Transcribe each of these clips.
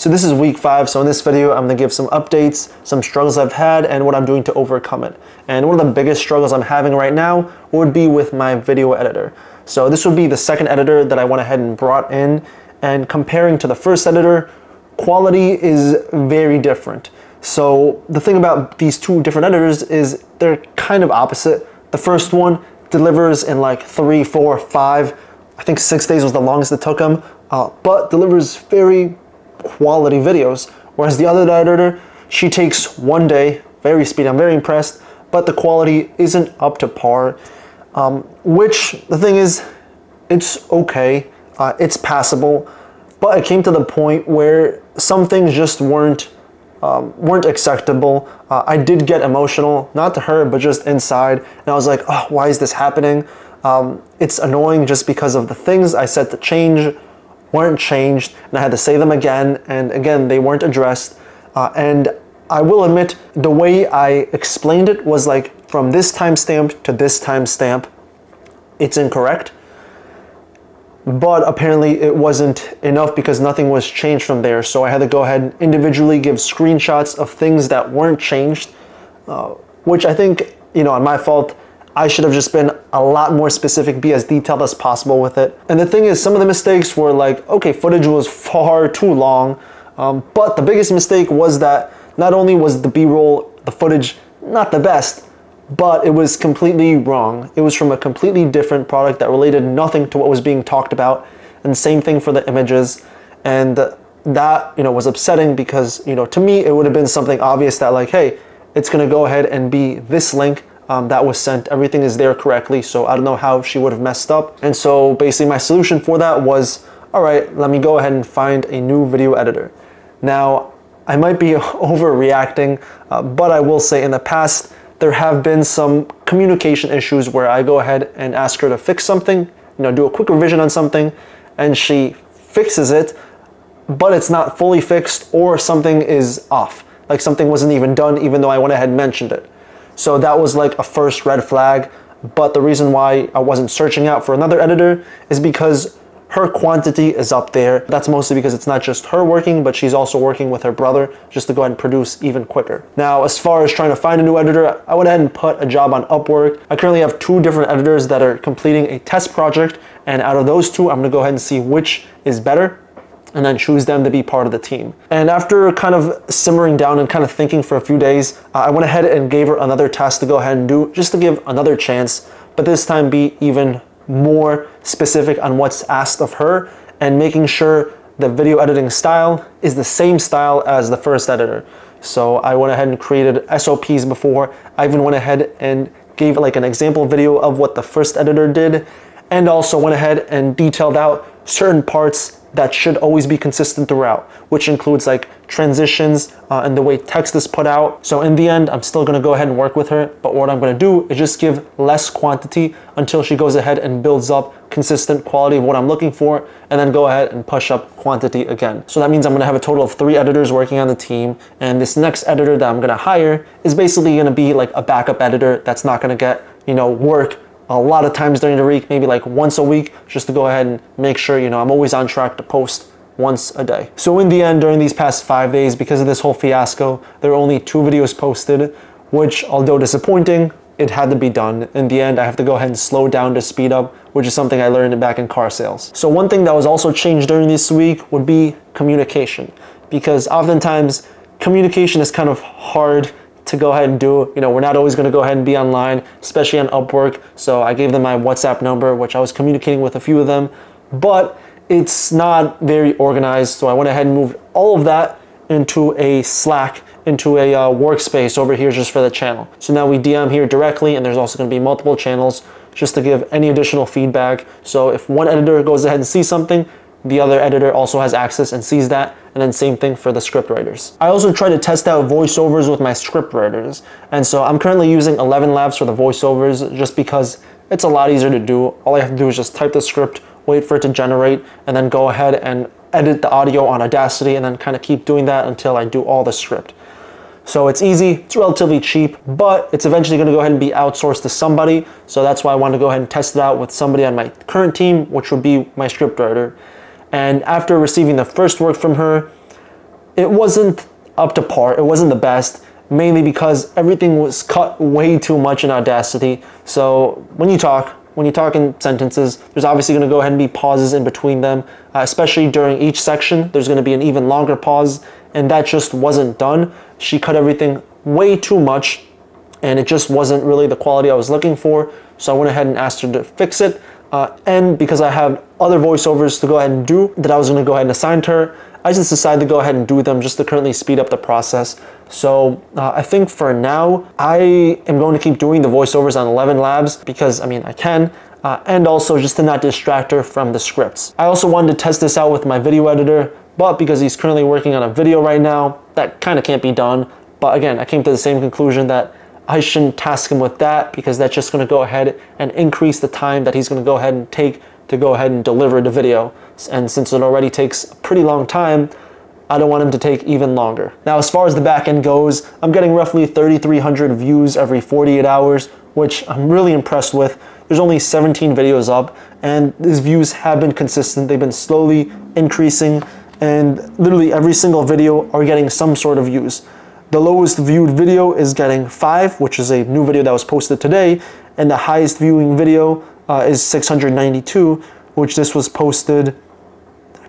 So this is week five. So in this video, I'm gonna give some updates, some struggles I've had, and what I'm doing to overcome it. And one of the biggest struggles I'm having right now would be with my video editor. So this would be the second editor that I went ahead and brought in. And comparing to the first editor, quality is very different. So the thing about these two different editors is they're kind of opposite. The first one delivers in like three, four, five, I think six days was the longest it took them, uh, but delivers very quality videos. Whereas the other editor, she takes one day, very speedy. I'm very impressed, but the quality isn't up to par. Um, which the thing is, it's okay, uh, it's passable, but it came to the point where some things just weren't um, weren't acceptable. Uh, I did get emotional, not to her, but just inside. And I was like, oh, why is this happening? Um, it's annoying just because of the things I said to change weren't changed, and I had to say them again, and again, they weren't addressed. Uh, and I will admit, the way I explained it was like from this timestamp to this timestamp, it's incorrect but apparently it wasn't enough because nothing was changed from there. So I had to go ahead and individually give screenshots of things that weren't changed, uh, which I think, you know, on my fault, I should have just been a lot more specific, be as detailed as possible with it. And the thing is, some of the mistakes were like, okay, footage was far too long, um, but the biggest mistake was that not only was the B-roll, the footage, not the best, but it was completely wrong. It was from a completely different product that related nothing to what was being talked about. And same thing for the images. And that, you know, was upsetting because, you know, to me, it would have been something obvious that like, hey, it's to go ahead and be this link um, that was sent. Everything is there correctly. So I don't know how she would have messed up. And so basically my solution for that was, all right, let me go ahead and find a new video editor. Now, I might be overreacting, uh, but I will say in the past, there have been some communication issues where I go ahead and ask her to fix something, you know, do a quick revision on something, and she fixes it, but it's not fully fixed or something is off. Like something wasn't even done even though I went ahead and mentioned it. So that was like a first red flag. But the reason why I wasn't searching out for another editor is because her quantity is up there. That's mostly because it's not just her working, but she's also working with her brother just to go ahead and produce even quicker. Now, as far as trying to find a new editor, I went ahead and put a job on Upwork. I currently have two different editors that are completing a test project, and out of those two, I'm gonna go ahead and see which is better and then choose them to be part of the team. And after kind of simmering down and kind of thinking for a few days, uh, I went ahead and gave her another task to go ahead and do just to give another chance, but this time be even more specific on what's asked of her and making sure the video editing style is the same style as the first editor. So I went ahead and created SOPs before. I even went ahead and gave like an example video of what the first editor did and also went ahead and detailed out certain parts that should always be consistent throughout, which includes like transitions uh, and the way text is put out. So in the end, I'm still gonna go ahead and work with her, but what I'm gonna do is just give less quantity until she goes ahead and builds up consistent quality of what I'm looking for, and then go ahead and push up quantity again. So that means I'm gonna have a total of three editors working on the team, and this next editor that I'm gonna hire is basically gonna be like a backup editor that's not gonna get, you know, work a lot of times during the week, maybe like once a week, just to go ahead and make sure, you know, I'm always on track to post once a day. So in the end, during these past five days, because of this whole fiasco, there are only two videos posted, which although disappointing, it had to be done. In the end, I have to go ahead and slow down to speed up, which is something I learned back in car sales. So one thing that was also changed during this week would be communication, because oftentimes communication is kind of hard to go ahead and do. You know, we're not always going to go ahead and be online, especially on Upwork. So I gave them my WhatsApp number, which I was communicating with a few of them, but it's not very organized. So I went ahead and moved all of that into a Slack, into a uh, workspace over here just for the channel. So now we DM here directly, and there's also going to be multiple channels just to give any additional feedback. So if one editor goes ahead and sees something, the other editor also has access and sees that, and then same thing for the script writers. I also try to test out voiceovers with my script writers, and so I'm currently using 11 Labs for the voiceovers just because it's a lot easier to do. All I have to do is just type the script, wait for it to generate, and then go ahead and edit the audio on Audacity, and then kind of keep doing that until I do all the script. So it's easy, it's relatively cheap, but it's eventually gonna go ahead and be outsourced to somebody. So that's why I wanted to go ahead and test it out with somebody on my current team, which would be my script writer. And after receiving the first work from her, it wasn't up to par. It wasn't the best, mainly because everything was cut way too much in Audacity. So when you talk, when you talk in sentences, there's obviously going to go ahead and be pauses in between them, uh, especially during each section. There's going to be an even longer pause, and that just wasn't done. She cut everything way too much, and it just wasn't really the quality I was looking for. So I went ahead and asked her to fix it. Uh, and because I have other voiceovers to go ahead and do that I was going to go ahead and assign to her, I just decided to go ahead and do them just to currently speed up the process. So uh, I think for now, I am going to keep doing the voiceovers on 11 Labs because I mean, I can. Uh, and also just to not distract her from the scripts. I also wanted to test this out with my video editor, but because he's currently working on a video right now, that kind of can't be done. But again, I came to the same conclusion that I shouldn't task him with that because that's just going to go ahead and increase the time that he's going to go ahead and take to go ahead and deliver the video. And since it already takes a pretty long time, I don't want him to take even longer. Now, as far as the back end goes, I'm getting roughly 3,300 views every 48 hours, which I'm really impressed with. There's only 17 videos up, and these views have been consistent. They've been slowly increasing, and literally every single video are getting some sort of views. The lowest viewed video is getting 5, which is a new video that was posted today, and the highest viewing video uh, is 692, which this was posted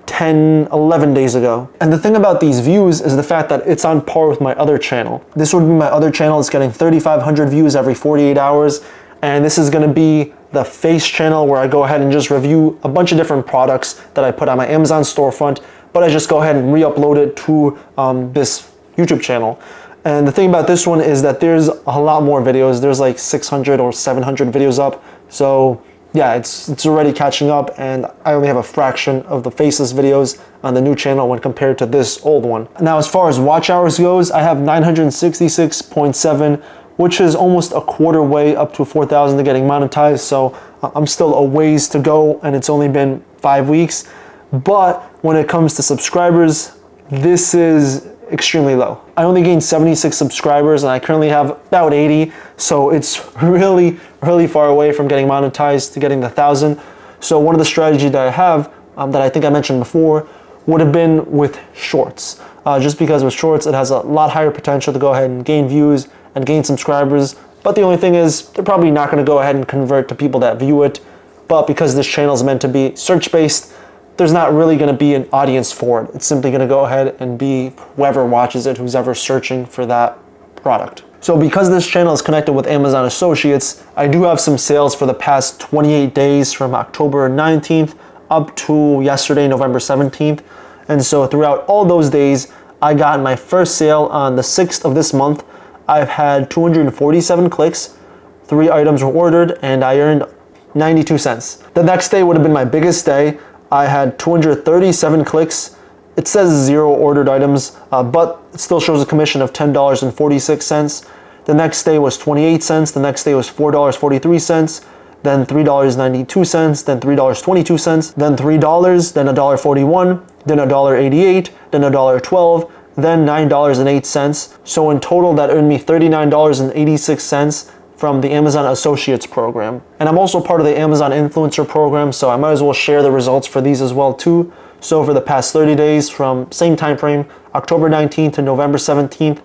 10, 11 days ago. And the thing about these views is the fact that it's on par with my other channel. This would be my other channel. It's getting 3,500 views every 48 hours. And this is gonna be the face channel where I go ahead and just review a bunch of different products that I put on my Amazon storefront, but I just go ahead and re-upload it to um, this YouTube channel. And the thing about this one is that there's a lot more videos. There's like 600 or 700 videos up. So yeah, it's, it's already catching up and I only have a fraction of the faceless videos on the new channel when compared to this old one. Now, as far as watch hours goes, I have 966.7, which is almost a quarter way up to 4,000 to getting monetized. So I'm still a ways to go and it's only been five weeks. But when it comes to subscribers, this is extremely low. I only gained 76 subscribers and I currently have about 80. So it's really, really far away from getting monetized to getting the thousand. So one of the strategies that I have um, that I think I mentioned before would have been with shorts. Uh, just because with shorts, it has a lot higher potential to go ahead and gain views and gain subscribers. But the only thing is they're probably not going to go ahead and convert to people that view it. But because this channel is meant to be search based, there's not really going to be an audience for it. It's simply going to go ahead and be whoever watches it, who's ever searching for that product. So because this channel is connected with Amazon Associates, I do have some sales for the past 28 days from October 19th up to yesterday, November 17th. And so throughout all those days, I got my first sale on the 6th of this month. I've had 247 clicks, three items were ordered, and I earned 92 cents. The next day would have been my biggest day. I had 237 clicks. It says zero ordered items, uh, but it still shows a commission of $10.46. The next day was 28 cents. The next day was $4.43. Then $3.92. Then $3.22. Then $3. Then $1.41. Then $1.88. Then $1.12. Then $9.08. So in total, that earned me $39.86 from the Amazon Associates program. And I'm also part of the Amazon Influencer program, so I might as well share the results for these as well too. So for the past 30 days from same time frame, October 19th to November 17th,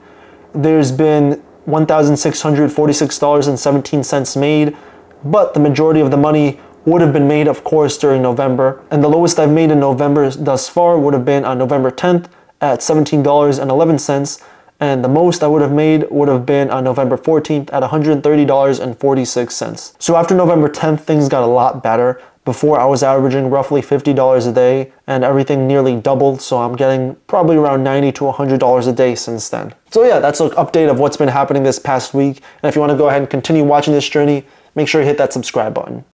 there's been $1,646.17 made, but the majority of the money would have been made, of course, during November. And the lowest I've made in November thus far would have been on November 10th at $17.11 and the most I would have made would have been on November 14th at $130.46. So after November 10th, things got a lot better. Before I was averaging roughly $50 a day and everything nearly doubled, so I'm getting probably around 90 to $100 a day since then. So yeah, that's an update of what's been happening this past week. And if you want to go ahead and continue watching this journey, make sure you hit that subscribe button.